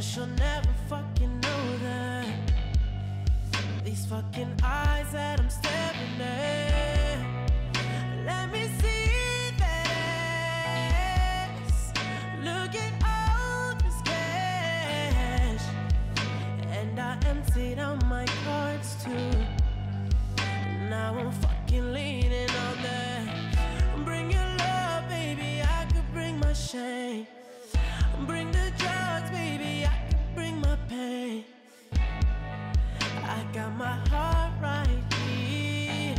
And she'll never fucking know that. These fucking eyes that I'm staring got my heart right here.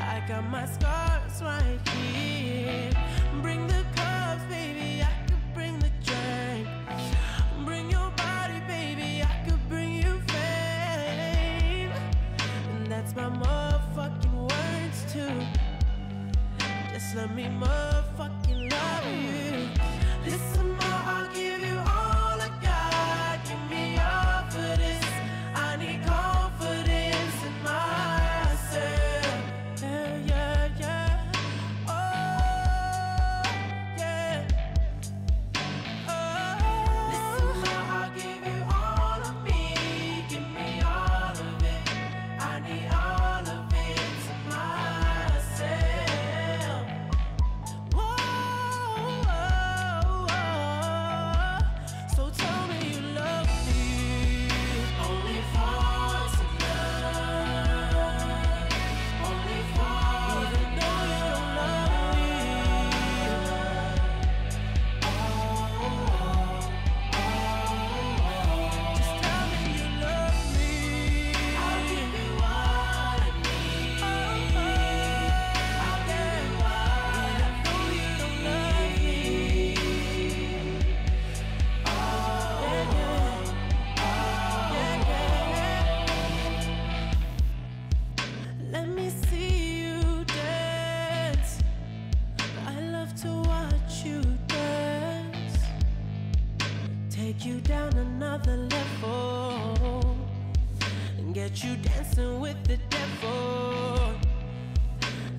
I got my scars right here. Bring the cups, baby, I could bring the drink. Bring your body, baby, I could bring you fame. And that's my motherfucking words too. Just let me mother. take you down another level and get you dancing with the devil.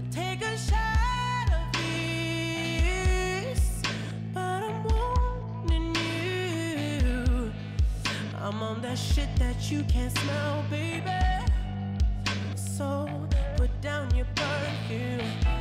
Take a shot of this, but I'm warning you. I'm on that shit that you can't smell, baby. So put down your perfume.